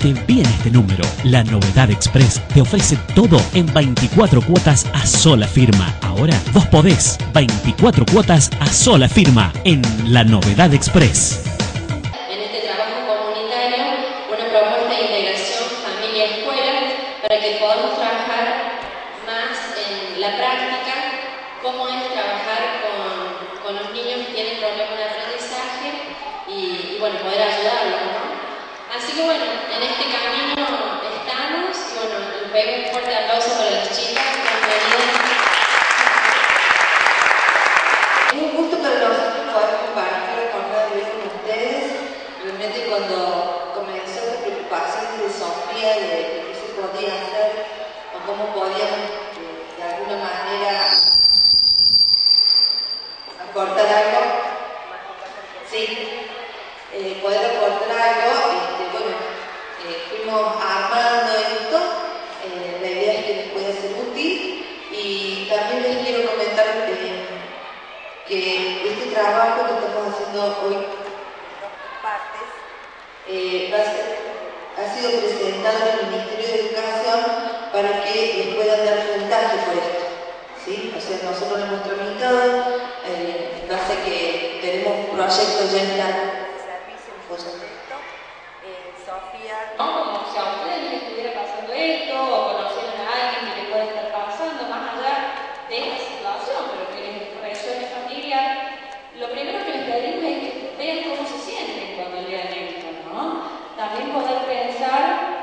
Anote bien este número. La Novedad Express te ofrece todo en 24 cuotas a sola firma. Ahora vos podés. 24 cuotas a sola firma en La Novedad Express. En este trabajo comunitario, una propuesta de integración familia-escuela para que podamos trabajar más en la práctica, cómo es trabajar con los niños que tienen problemas de aprendizaje y, y, bueno, poder ayudarlos. ¿no? Así que bueno, en este camino estamos y bueno, les pego un fuerte aplauso para las chicas venido. Es un gusto para nosotros poder compartir la de hoy con ustedes. Realmente cuando comenzó esta preocupación de Sofía de, de qué se podía hacer o cómo podíamos eh, de alguna manera aportar algo, sí, eh, poder aportar algo, este, bueno, eh, fuimos hoy partes eh, ser- ha sido presentado en el Ministerio de Educación para que les puedan dar puntaje por esto. ¿sí? O sea, nosotros lo hemos tramitado eh, en base a que tenemos un proyecto ya en la servicio, un proyecto. Eh, Sofía ¿no? Como si a ustedes les estuviera pasando esto o conocieran a alguien que le puede estar pasando, más allá de esta situación, pero que les resuene familiar, lo primero que les pedimos es que vean cómo se sienten cuando lean esto, ¿no? También poder pensar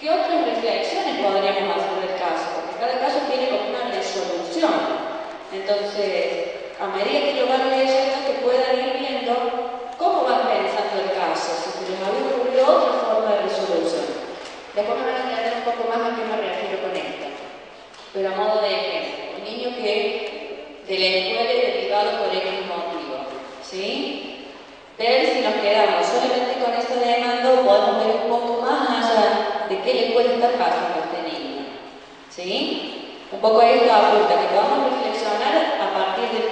qué otras reflexiones podríamos hacer del caso, porque cada caso tiene como una resolución. Entonces, a medida que lo van leyendo, que puedan ir viendo cómo van pensando el caso, si se les había ocurrido otra forma de resolución. Después me van a entender un poco más a qué me refiero con esto. Pero a modo de ejemplo, un niño que de la escuela es derivado por X motivo, ¿sí? Ver si nos quedamos solamente con esta demanda podemos ver un poco más allá de qué le puede estar pasando a este niño, ¿sí? Un poco esto apunta, que podamos reflexionar a partir del